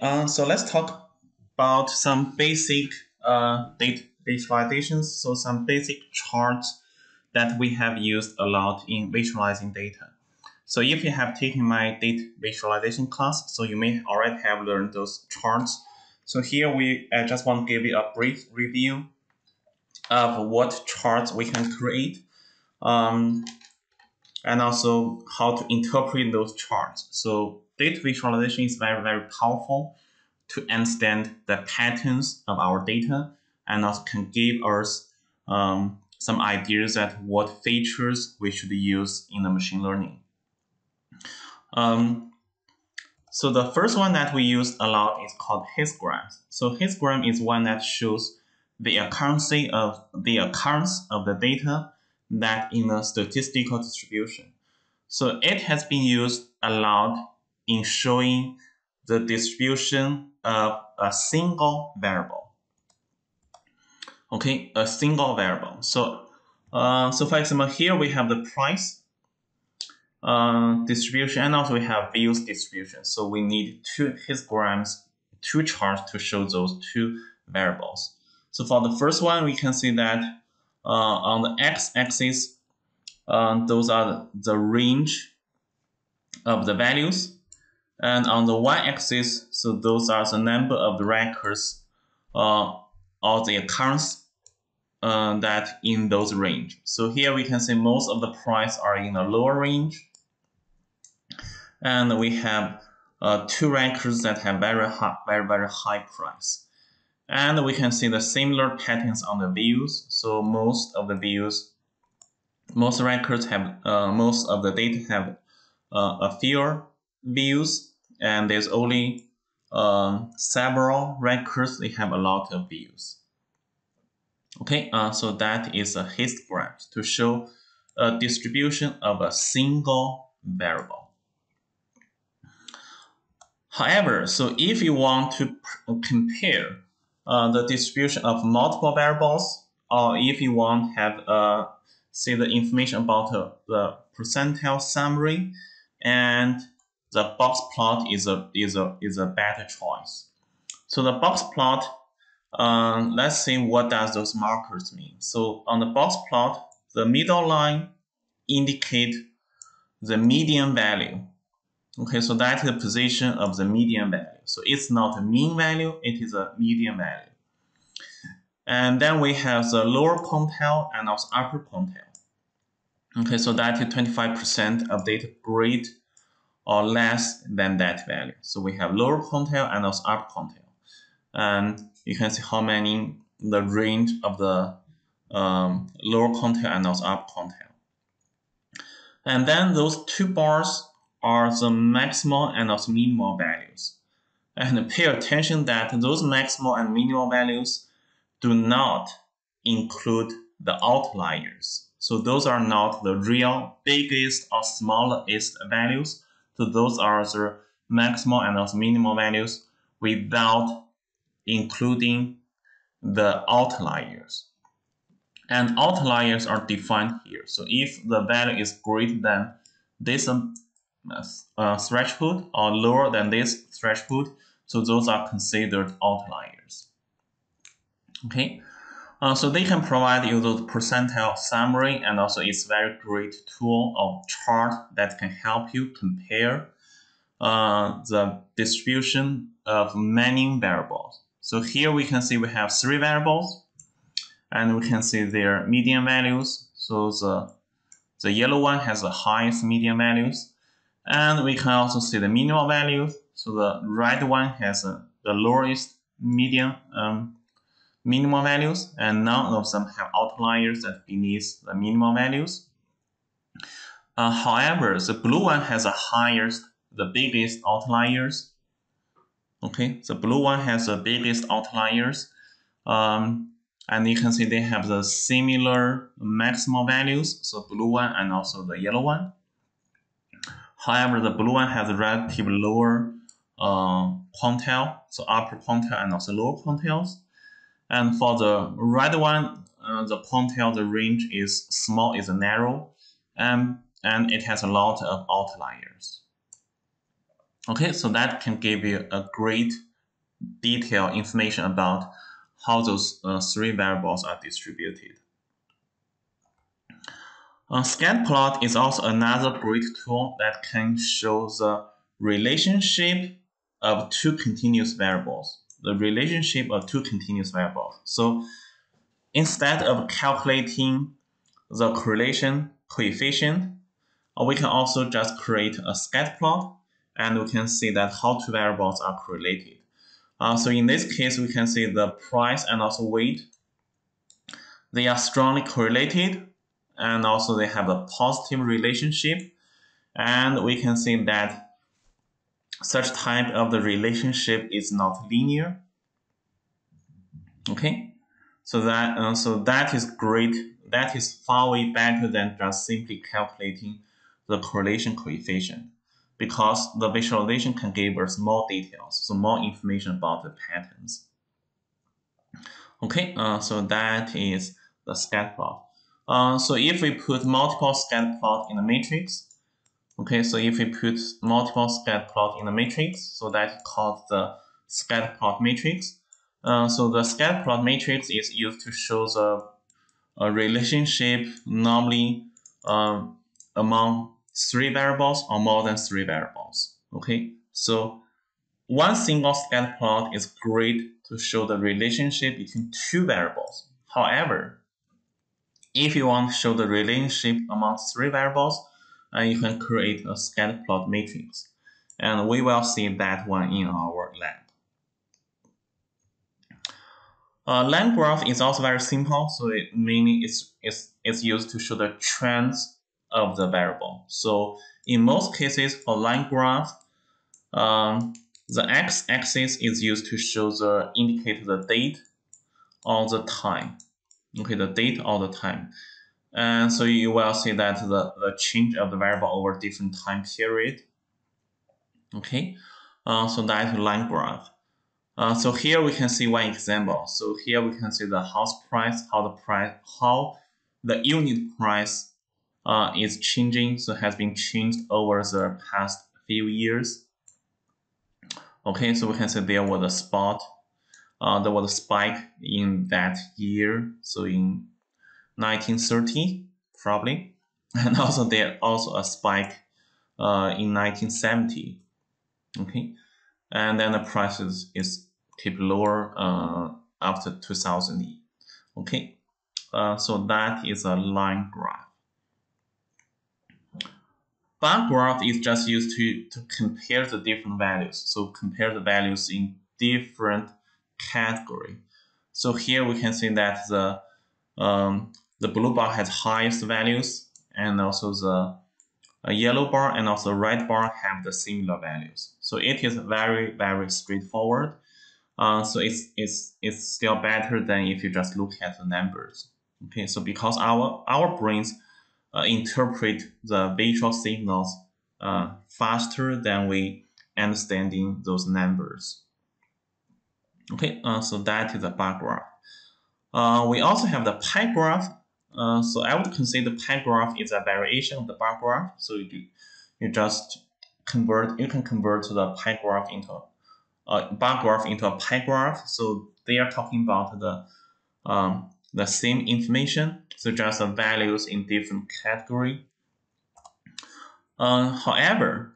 Uh, so let's talk about some basic uh, data visualizations. So some basic charts that we have used a lot in visualizing data. So if you have taken my data visualization class, so you may already have learned those charts. So here we I just want to give you a brief review of what charts we can create um, and also how to interpret those charts. So data visualization is very, very powerful to understand the patterns of our data and also can give us um, some ideas at what features we should use in the machine learning. Um, so the first one that we use a lot is called histograms. So histogram is one that shows the occurrence of the occurrence of the data that in a statistical distribution. So it has been used a lot in showing the distribution of a single variable. Okay, a single variable. So, uh, so for example, here we have the price uh, distribution and also we have views distribution. So we need two histograms, two charts to show those two variables. So for the first one, we can see that uh, on the x-axis, uh, those are the range of the values. And on the y-axis, so those are the number of the records uh, or the accounts uh, that in those range. So here we can see most of the price are in the lower range. And we have uh, two records that have very high, very, very high price. And we can see the similar patterns on the views. So most of the views, most records have, uh, most of the data have uh, a few views, and there's only uh, several records, they have a lot of views. Okay, uh, so that is a histogram to show a distribution of a single variable. However, so if you want to compare uh, the distribution of multiple variables, or if you want to have uh, say the information about uh, the percentile summary, and the box plot is a is a is a better choice. So the box plot, uh, let's see what does those markers mean. So on the box plot, the middle line indicate the median value. Okay, so that's the position of the median value. So it's not a mean value, it is a median value. And then we have the lower quantile and also upper quantile. Okay, so that is 25% of data grade or less than that value. So we have lower quantile and also upper quantile. And you can see how many the range of the um, lower quantile and also upper quantile. And then those two bars are the maximal and also minimal values. And pay attention that those maximal and minimal values do not include the outliers. So those are not the real biggest or smallest values. So those are the maximal and also minimal values without including the outliers. And outliers are defined here. So if the value is greater than this uh, threshold or lower than this threshold, so those are considered outliers. Okay, uh, so they can provide you those percentile summary and also it's very great tool or chart that can help you compare uh, the distribution of many variables. So here we can see we have three variables and we can see their median values. So the, the yellow one has the highest median values and we can also see the minimal values so the red one has uh, the lowest median um, minimal values, and none of them have outliers that beneath the minimal values. Uh, however, the blue one has the highest, the biggest outliers. Okay, the blue one has the biggest outliers. Um, and you can see they have the similar maximal values, so blue one and also the yellow one. However, the blue one has a relatively lower uh, quantile, so upper quantile and also lower quantiles. And for the red one, uh, the quantile, the range is small, is narrow, and, and it has a lot of outliers. Okay, so that can give you a great detailed information about how those uh, three variables are distributed. Scatter plot is also another great tool that can show the relationship of two continuous variables. The relationship of two continuous variables. So instead of calculating the correlation coefficient, uh, we can also just create a scatter plot and we can see that how two variables are correlated. Uh, so in this case, we can see the price and also weight. They are strongly correlated and also they have a positive relationship. And we can see that such type of the relationship is not linear. Okay, so that uh, so that is great. That is far way better than just simply calculating the correlation coefficient because the visualization can give us more details, so more information about the patterns. Okay, uh, so that is the scatter plot. Uh, so if we put multiple scatter plot in the matrix, okay, so if we put multiple scatter plot in the matrix, so that is called the scatter plot matrix. Uh, so the scatter plot matrix is used to show the uh, relationship normally um, among three variables or more than three variables. Okay, so one single scatter plot is great to show the relationship between two variables. However, if you want to show the relationship among three variables, uh, you can create a scatter plot matrix. And we will see that one in our lab. Uh, line graph is also very simple, so it mainly is, is used to show the trends of the variable. So in most cases for line graph, um, the x-axis is used to show the indicate the date or the time. Okay, the date or the time. And so you will see that the, the change of the variable over different time period. Okay, uh, so that is line graph. Uh, so here we can see one example. So here we can see the house price, how the price, how the unit price uh, is changing, so has been changed over the past few years. Okay, so we can say there was a spot, uh, there was a spike in that year, so in 1930 probably, and also there also a spike uh, in 1970. Okay, and then the prices is keep lower uh, after 2000. Okay, uh, so that is a line graph. Bar graph is just used to, to compare the different values. So compare the values in different category. So here we can see that the um, the blue bar has highest values and also the uh, yellow bar and also red bar have the similar values. So it is very, very straightforward. Uh, so it's, it's, it's still better than if you just look at the numbers. Okay, so because our, our brains uh, interpret the visual signals uh, faster than we understanding those numbers. Okay, uh, so that is a bar graph. Uh, we also have the pie graph. Uh, so I would consider the pie graph is a variation of the bar graph. So you, you just convert, you can convert the pie graph into a uh, bar graph into a pie graph. So they are talking about the um, the same information, such as the values in different category. Uh, however,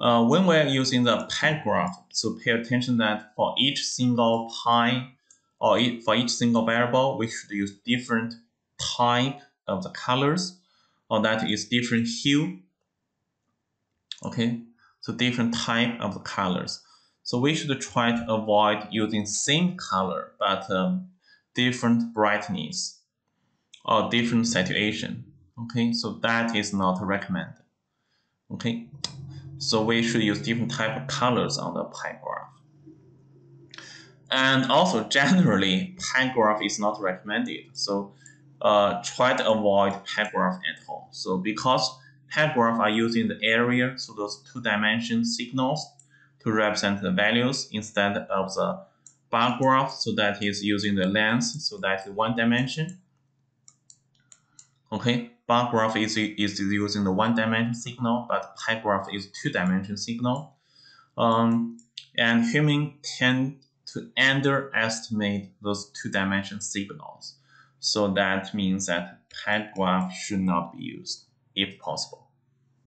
uh, when we're using the pie graph, so pay attention that for each single pie or for each single variable, we should use different type of the colors or that is different hue. Okay, so different type of the colors. So we should try to avoid using same color, but um, different brightness or different saturation. Okay, so that is not recommended. Okay, so we should use different type of colors on the pie graph. And also generally, pie graph is not recommended. So uh, try to avoid pie graph at all. So because pie graph are using the area, so those two dimension signals to represent the values instead of the bar graph, so that is using the length, so that is one dimension. Okay, bar graph is, is using the one dimension signal, but pie graph is two dimension signal. Um, and human tend to underestimate those two-dimension signals. So that means that pad graph should not be used if possible.